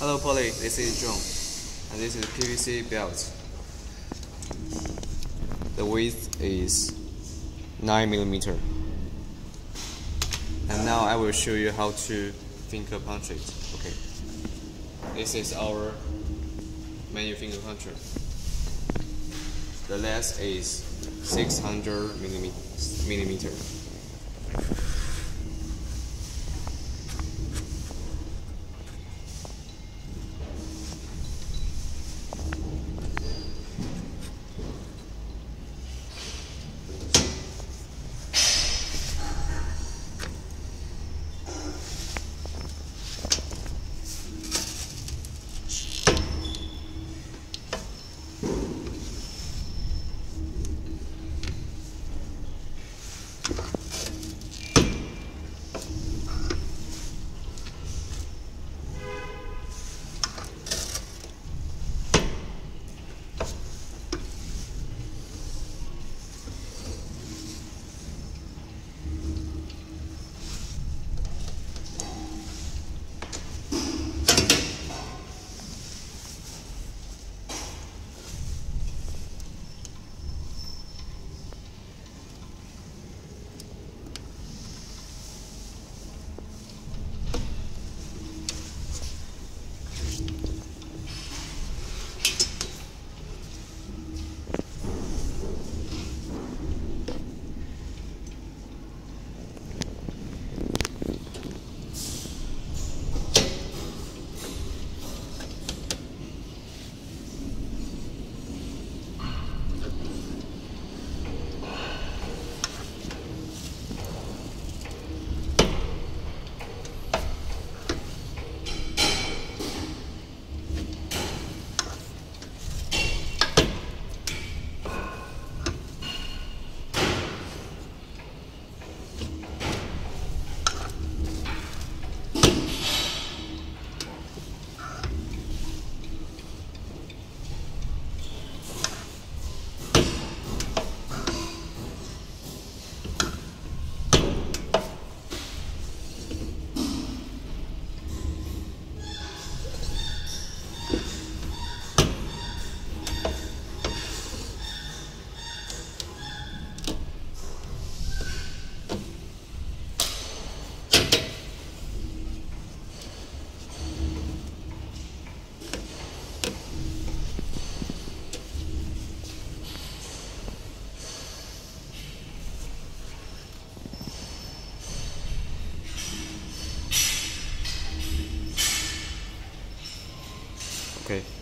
Hello Polly, this is John, and this is PVC belt. The width is 9 millimeter. And now I will show you how to finger punch it. Okay. This is our manual finger puncher. The length is 600 millimeter. Okay